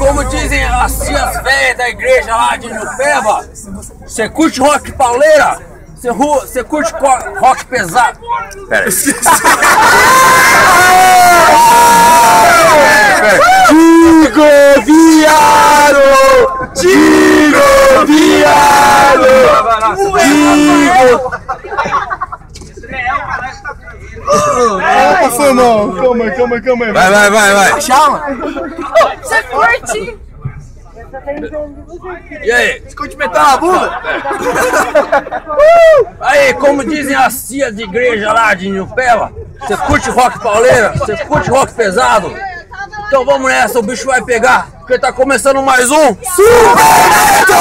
como dizem as tias velhas da igreja lá de Nupeba, você curte rock pauleira? Você, curte rock pesado? Pera aí. Digo viado! Digo viado! Digo! Calma aí, calma aí, calma aí. Vai, vai, vai, vai. Você curte? E aí? Curte metal na bunda? Aí, como dizem as tias de igreja lá de Nupeba, você curte rock pauleira? Você curte rock pesado? Então vamos nessa, o bicho vai pegar, porque tá começando mais um Super Metal